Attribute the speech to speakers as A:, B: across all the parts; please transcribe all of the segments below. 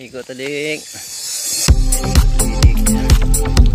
A: Ikot tadi. Uy.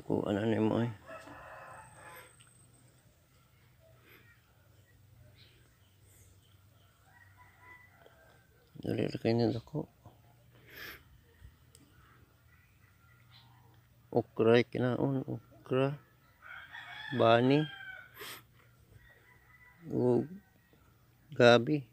A: Ako, ano na mo eh. Dali kayo na ako. Okra, kinaon, okra. Bani. O gabi.